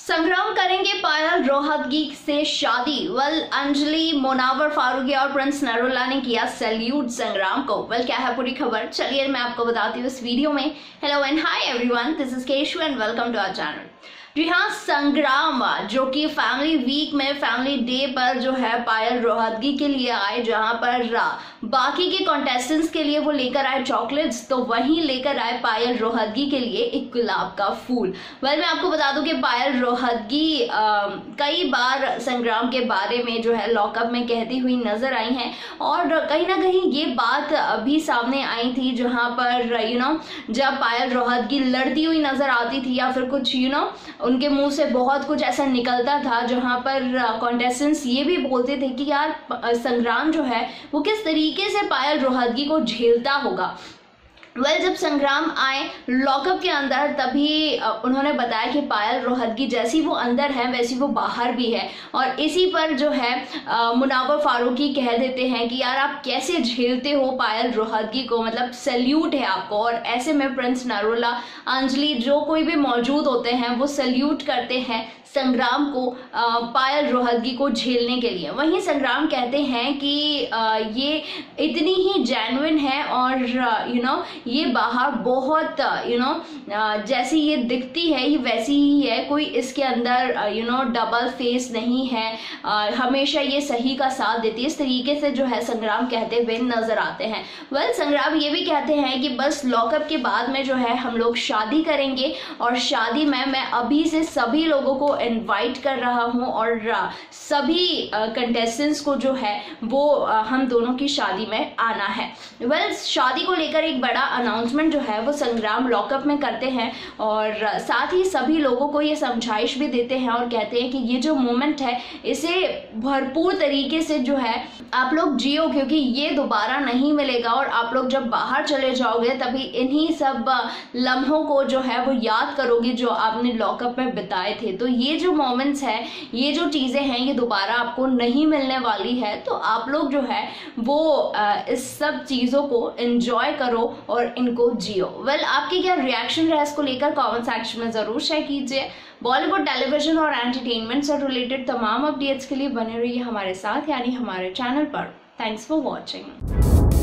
संग्राम करेंगे पायल रोहतगी से शादी। वल, अंजलि, मोनावर, फारूकी और प्रिंस नरोला ने किया सैल्यूट संग्राम को। वल, क्या है पूरी खबर? चलिए, मैं आपको बताती हूँ इस वीडियो में। Hello and hi everyone this is Keshav and welcome to our channel जी हाँ संग्राम जो कि फैमिली वीक में फैमिली डे पर जो है, पायल रोहतगी के लिए आए, जहाँ पर बाकी के कॉन्टेस्टेंट्स के लिए वो लेकर आए चॉकलेट्स तो वहीं लेकर आए पायल रोहतगी के लिए एक गुलाब का फूल। वेल मैं आपको बता दूँ कि पायल रोहतगी कई बार संग्राम के बारे में जो है लॉकअप में कहती हुई नज़र आई हैं और कहीं ना कहीं ये बात अभी सामने आई थी, जहाँ पर यू नो जब पायल रोहतगी लड़ती हुई नज़र आती थी या फिर कुछ यू नो उनके मुँह से बहुत कुछ ऐसा निकलता था जहाँ पर कॉन्टेस्टेंट्स ये भी बोलते थे कि यार संग्राम जो है, वो किस तरीके से पायल रोहतगी को झेलता होगा। वेल जब संग्राम आए लॉकअप के अंदर तभी उन्होंने बताया कि पायल रोहतगी जैसी वो अंदर है, वैसी वो बाहर भी है। और इसी पर जो है मुनावर फारूकी कह देते हैं कि, यार, आप कैसे झेलते हो पायल रोहतगी को? मतलब सल्यूट है आपको। और ऐसे में प्रिंस नरोला अंजलि, जो कोई भी मौजूद होते हैं, वो सल्यूट करते हैं संग्राम को पायल रोहतगी को झेलने के लिए। वहीं संग्राम कहते हैं कि ये इतनी ही जेनविन है और यू नो ये बाहर बहुत यू नो जैसी ये दिखती है, ये वैसी ही है। कोई इसके अंदर यू नो डबल फेस नहीं है। हमेशा ये सही का साथ देती है। इस तरीके से जो है संग्राम कहते हुए नज़र आते हैं। वेल संग्राम ये भी कहते हैं कि बस लॉकअप के बाद में जो है हम लोग शादी करेंगे। और शादी में मैं अभी से सभी लोगों को इनवाइट कर रहा हूँ और सभी कंटेस्टेंट्स को जो है वो हम दोनों की शादी में आना है। वेल well, शादी को लेकर एक बड़ा अनाउंसमेंट जो है वो संग्राम लॉकअप में करते हैं और साथ ही सभी लोगों को ये समझाइश भी देते हैं और कहते हैं कि ये जो मोमेंट है इसे भरपूर तरीके से जो है आप लोग जियो क्योंकि ये दोबारा नहीं मिलेगा और आप लोग जब बाहर चले जाओगे तभी इन्हीं सब लम्हों को जो है वो याद करोगे जो आपने लॉकअप में बिताए थे। तो ये जो मोमेंट्स है ये जो चीज़ें हैं ये दोबारा आपको नहीं मिलने वाली है तो आप लोग जो है वो इस सब चीज़ों को एंजॉय करो और इनको जियो। वेल well, आपके क्या रिएक्शन रहा इसको लेकर? कमेंट सेक्शन में ज़रूर शेयर कीजिए। बॉलीवुड टेलीविज़न और एंटरटेनमेंट से रिलेटेड तमाम अपडेट्स के लिए बने रहिए हमारे साथ यानी हमारे चैनल पर। Thanks for watching